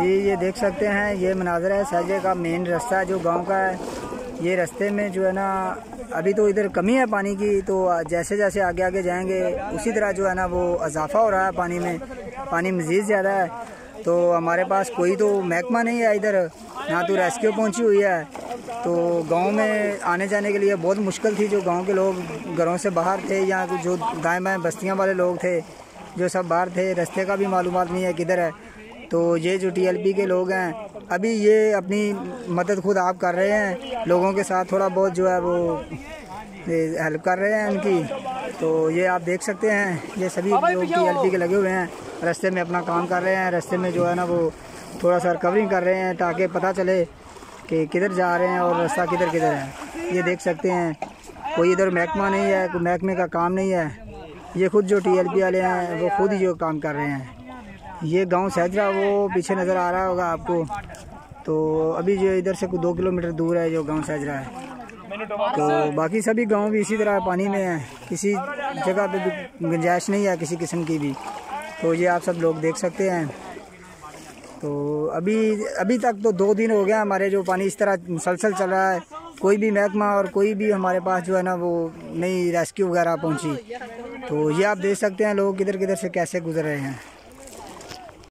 जी, ये देख सकते हैं, ये मनाजर है, सहजे का मेन रास्ता जो गाँव का है। ये रास्ते में जो है ना, अभी तो इधर कमी है पानी की तो जैसे जैसे आगे आगे जाएँगे, उसी तरह जो है ना वो इजाफा हो रहा है पानी में। पानी मज़ीद ज़्यादा है। तो हमारे पास कोई तो महकमा नहीं है इधर, ना तो रेस्क्यू पहुँची हुई है। तो गाँव में आने जाने के लिए बहुत मुश्किल थी, जो गाँव के लोग घरों से बाहर थे, या जो दाएँ बाएँ बस्तियाँ वाले लोग थे, जो सब बाहर थे, रास्ते का भी मालूम नहीं है किधर है। तो ये जो टीएलपी के लोग हैं अभी ये अपनी मदद खुद आप कर रहे हैं लोगों के साथ थोड़ा बहुत जो है वो हेल्प कर रहे हैं उनकी तो ये आप देख सकते हैं ये सभी लोग टीएलपी के लगे हुए हैं रास्ते में अपना काम कर रहे हैं रास्ते में जो है ना वो थोड़ा सा रिकवरिंग कर रहे हैं ताकि पता चले कि किधर जा रहे हैं और रास्ता किधर किधर है। ये देख सकते हैं कोई इधर महकमा नहीं है कोई महकमे का काम नहीं है। ये खुद जो टीएलपी वाले हैं वो खुद ही जो काम कर रहे हैं। ये गाँव सहजरा वो पीछे नज़र आ रहा होगा आपको। तो अभी जो इधर से कुछ दो किलोमीटर दूर है जो गाँव सहजरा है। तो बाकी सभी गाँव भी इसी तरह पानी में है। किसी जगह पे भी गुंजाइश नहीं है किसी किस्म की भी। तो ये आप सब लोग देख सकते हैं। तो अभी अभी तक तो दो दिन हो गया हमारे जो पानी इस तरह मुसलसल चल रहा है। कोई भी महकमा और कोई भी हमारे पास जो है ना, वो नई रेस्क्यू वगैरह पहुँची। तो ये आप देख सकते हैं लोग किधर किधर से कैसे गुजर रहे हैं।